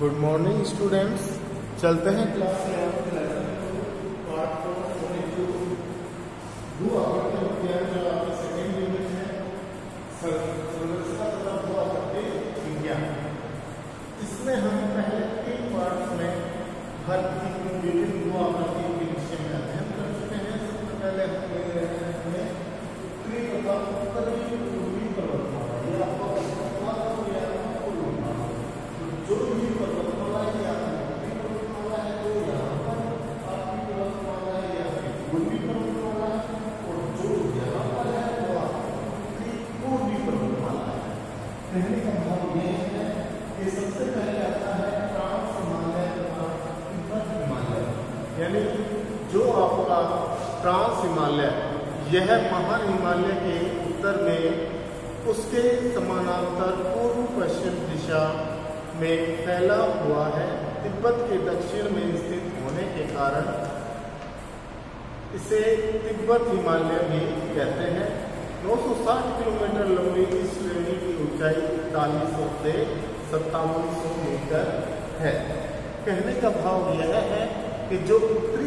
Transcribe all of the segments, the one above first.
Good morning students چلتے ہیں class اس میں ہم پہلے تین میں ہر کر چکے ہیں سب سے پہلے جو آپ کا ٹرانس ہمالیہ، یہ مہان ہمالیہ کے اتر میں اس کے سمانانتر پورو پشچم دشا میں پھیلا ہوا ہے، تبت کے دکشن میں استھت ہونے کے کارن۔ اسے تبت ہمالیہ بھی کہتے ہیں۔ نو سو ساٹھ کلو میٹر لمبی اس شرینی کی اونچائی اکتالیس سو سے ستاون سو میٹر ہے۔ کہنے کا بھاؤ یہ ہے کہ جو اتری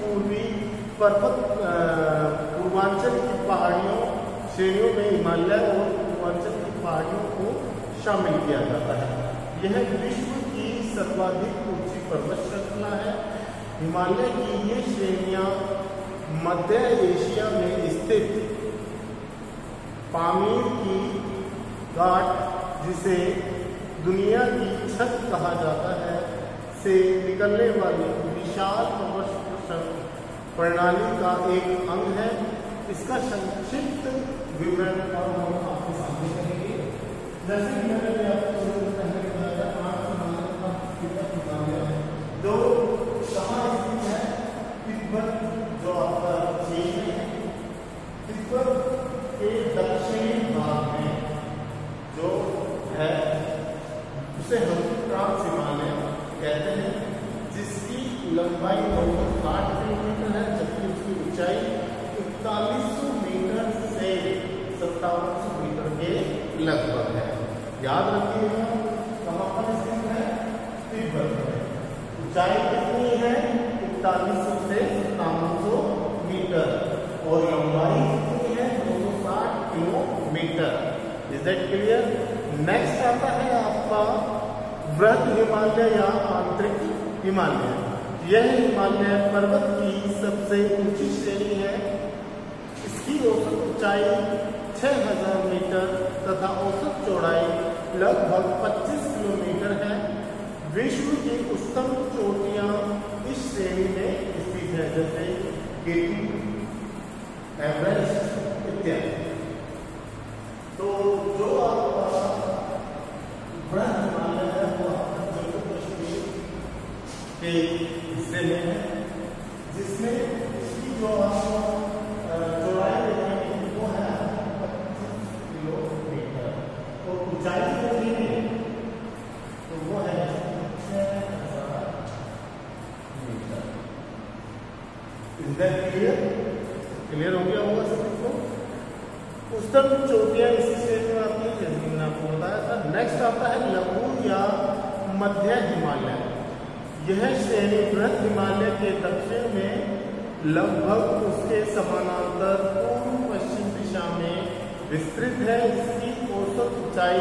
پوروی پروت پوروانچل کی پہاڑیوں شریوں میں ہمالیہ اور پوروانچل کی پہاڑیوں کو شامل کیا جاتا ہے۔ یہ وشو کی سروادھک اونچی پروت شرخلا ہے۔ ہمالیہ کی یہ شریاں مدھیہ ایشیا میں استھت۔ پامیر کی گاٹ جسے دنیا کی چھت کہا جاتا ہے سے نکلنے والی وشال کمر پرنالی کا ایک انگ ہے۔ اس کا سنکت وورن اور ہم آپ کے سامنے کریں گے۔ نرسنگ نگر میں آپ کو پہلے بتایا آٹھ کتاب جو ہے۔ تبت جو آپ کا چین ہے۔ تبت کے دکشنی بھاگ میں جو ہے، اسے ہم لمبائی نو سو ساٹھ کلو میٹر ہے، جبکہ اس کی اونچائی اکتالیس سو میٹر سے ستاون سو میٹر کے لگ بھگ ہے۔ یاد رکھیے گا کہاں پر اسکول ہے تیبت میں اونچائی کتنی ہے؟ اکتالیس سو سے ستاون سو میٹر۔ اور لمبائی کتنی ہے؟ نو سو ساٹھ kilometre. Is that clear next آتا ہے آپ کا برہد ہمالیہ یا آنترک ہمالیہ۔ یہ ہمالیہ پروت کی سب سے اونچی شریری ہے اس کی اوسط اونچائی چھ ہزار میٹر تتھا اوسط چوڑائی لگ بھگ پچیس کلو میٹر ہے۔ وشو کی اتم چوٹیاں اس شریری میں استعمال جیسے گیٹی ایوریسٹ اتیاد جو آپ کو بتایا یا مدھیہ ہمالیہ یہ شہری برت ہمالیہ کے دکشن میں لگ بھگ اس کے سمانانتر پورو پشچم دشا میں وسترت ہے۔ اس کی اوسط اونچائی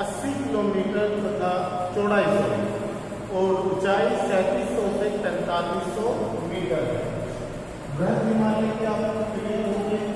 اسی کلومیٹر تھا چوڑائی سو اور اونچائی سینتیس سو سے پینتالیس سو میٹر ہے۔ برہد ہمالیہ کے آپ کو کلیئر ہو گئے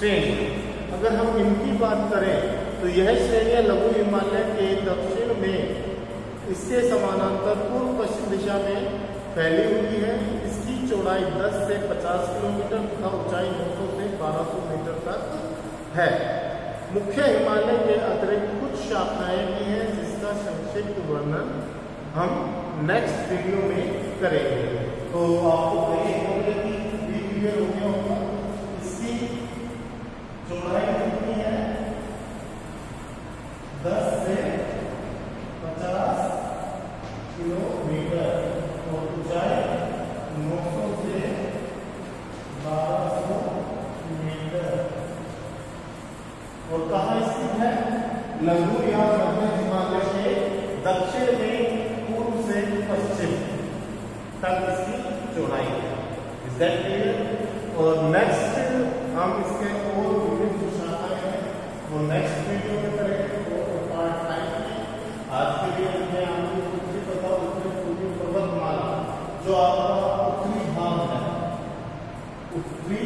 پین اگر ہم ان کی بات کریں، تو یہ شہریاں لغو ہمالیہ کے دکشن میں اس سے سمانانتر پور پشچم دشا میں پھیلی ہوئی ہے۔ اس کی چوڑائی دس سے پچاس کلومیٹر تک اونچائی نو سو سے بارہ سو میٹر تک ہے۔ مکھیہ ہمالیہ کے اترکت کچھ شاخائیں بھی ہیں، جس کا سنکشپت ورنن ہم نیکسٹ ویڈیو میں کریں گے۔ تو آپ کو کئی ہوں گے کہ ویڈیو ہو گیا ہوگا۔ چوڑائی کتنی ہے دس سے پچاس کلو میٹر اور اونچائی نو سو سے بارہ سو میٹر اور کہاں استھت ہے؟ لگو یا مدھیہ ہمالیہ کے دکشن میں پورب سے پشچم تک اس کی چوڑائی ہے۔ اور نیکسٹ ہم اس کے نیکسٹ ویڈیو میں کریں گے وہ پارٹ فائیو میں آج کے لیے میں آپ کو اتنی بتاؤں اتنے پوری پروت مالا جو آپ کا اتنی بھاگ ہے اتنی